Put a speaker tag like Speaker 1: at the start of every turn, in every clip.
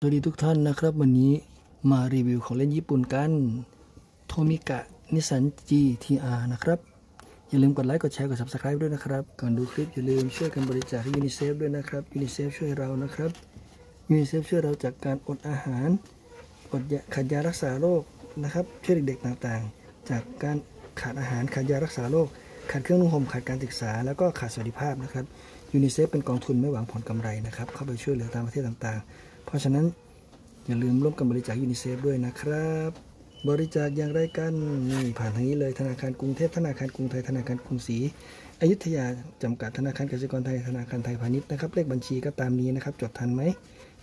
Speaker 1: สวัสดีทุกท่านนะครับ วันนี้มารีวิวของเล่นญี่ปุ่นกันโทมิกะนิสัน GTR นะครับ อย่าลืมกดไลค์กดแชร์กด subscribe ด้วยนะครับ ก่อนดูคลิปอย่าลืมช่วยกันบริจาคให้ยูนิเซฟด้วยนะครับยูนิเซฟช่วยเรานะครับยูนิเซฟช่วยเราจากการอดอาหารอดยาขาดยารักษาโรคนะครับช่วยเด็กๆต่างๆ จากการขาดอาหารขาดยารักษาโรคขาดเครื่องนุ่งห่มขาดการศึกษา แล้วก็ขาดสวัสดิภาพนะครับยูนิเซฟเป็นกองทุนไม่หวังผลกำไรนะครับเข้าไปช่วยเหลือตามประเทศต่างๆ เพราะฉะนั้นอย่าลืมร่วมกันบริจาคยูนิเซฟด้วยนะครับ บริจาคอย่างไรกันนี่ผ่านทางนี้เลยธนาคารกรุงเทพธนาคารกรุงไทยธนาคารกรุงศรีอยุธยาจำกัดธนาคารกสิกรไทยธนาคารไทยพาณิชย์นะครับเลขบัญชีก็ตามนี้นะครับ จดทันไหม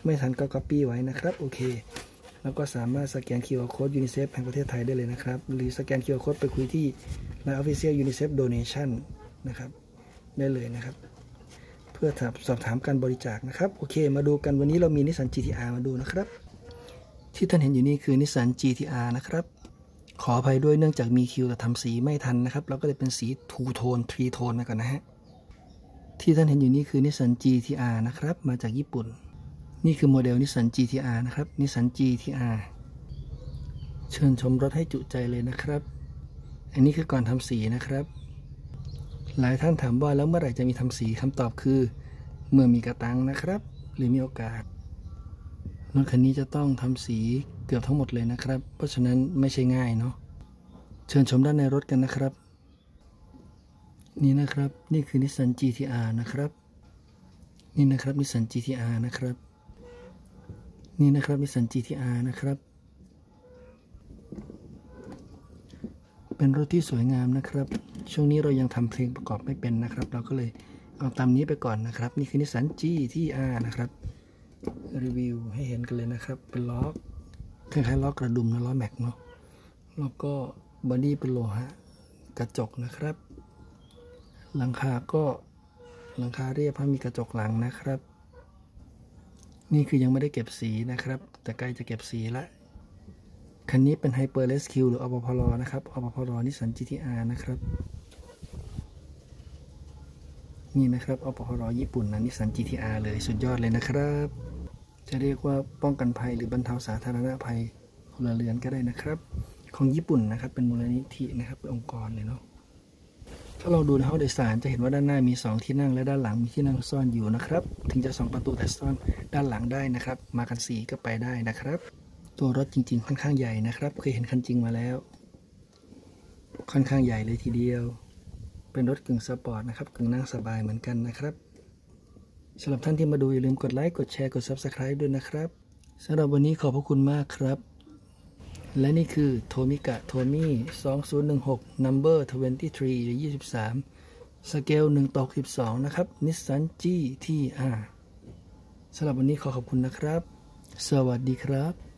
Speaker 1: ไม่ทันก็ก๊อปปี้ไว้นะครับโอเค แล้วก็สามารถสแกน QR Code ยูนิเซฟแห่งประเทศไทยได้เลยนะครับ หรือสแกน QR Code ไปคุยที่ Line Official UNICEF Donation นะครับได้เลยนะครับ เพื่อสอบถามการบริจาคนะครับ โอเค มาดูกันวันนี้เรามีนิสสัน GTR มาดูนะครับ ที่ท่านเห็นอยู่นี่คือนิสสัน GTR นะครับขออภัยด้วยเนื่องจากมีคิวแต่ทำสีไม่ทันนะครับเราก็เลยเป็นสี two tone three tone มาก่อนนะฮะที่ท่านเห็นอยู่นี่คือนิสสัน GTR นะครับมาจากญี่ปุ่น นี่คือโมเดลนิสสัน GTR นะครับนิสสัน GTR เชิญชมรถให้จุใจเลยนะครับ อันนี้คือก่อนทำสีนะครับ หลายท่านถามว่าแล้วเมื่อไหร่จะมีทำสีคำตอบคือ เมื่อมีกระตังนะครับ หรือมีโอกาสรถคันนี้จะต้องทำสีเกือบทั้งหมดเลยนะครับ เพราะฉะนั้นไม่ใช่ง่ายเนาะเชิญชมด้านในรถกันนะครับ นี่นะครับนี่คือนิสสัน GTR นะครับ นี่นะครับนิสสัน GTR นะครับ นี่นะครับ Nissan GTR นะครับ เป็นรถที่สวยงามนะครับ ช่วงนี้เรายังทำเพลงประกอบไม่เป็นนะครับ เราก็เลยเอาตามนี้ไปก่อนนะครับ นี่คือ Nissan GTR นะครับ รีวิวให้เห็นกันเลยนะครับ เป็นล้อคล้ายๆล้อกระดุมนะล้อแม็กเนาะแล้วก็ body เป็นโลหะกระจกนะครับ หลังคาก็หลังคาเรียบเพราะมีกระจกหลังนะครับ นี่คือยังไม่ได้เก็บสีนะครับ แต่ใกล้จะเก็บสีละคันนี้เป็น Hyper Rescue หรืออปพรนะครับอปพรนิสสัน GTR นะครับ นี่นะครับอปพรญี่ปุ่นนะนิสสัน GTR เลยสุดยอดเลยนะครับ จะเรียกว่าป้องกันภัยหรือบรรเทาสาธารณภัยพลเรือนก็ได้นะครับ ของญี่ปุ่นนะครับ เป็นมูลนิธินะครับเป็นองค์กรเลยเนาะถ้าเราดูในห้องโดยสารจะเห็นว่าด้านหน้ามี 2 ที่นั่งและด้านหลังมีที่นั่งซ่อนอยู่นะครับ ถึงจะ 2 ประตูแต่ซ่อนด้านหลังได้นะครับ มากันสีก็ไปได้นะครับ ตัวรถจริง ๆ ค่อนข้างใหญ่นะครับ เคยเห็นคันจริงมาแล้ว ค่อนข้างใหญ่เลยทีเดียว เป็นรถกึ่งสปอร์ตนะครับ กึ่งนั่งสบายเหมือนกันนะครับสำหรับท่านที่มาดูอย่าลืมกดไลค์กดแชร์กด Subscribe ด้วยนะครับสำหรับวันนี้ขอบพระคุณมากครับ และนี่คือโทมิกะโทมี่2016 number 23หรือ23 สเกล1ต่อ12 นะครับ Nissan GTR สำหรับวันนี้ขอขอบคุณนะครับ สวัสดีครับ